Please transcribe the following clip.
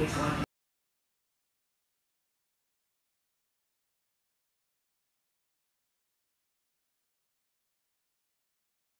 It's like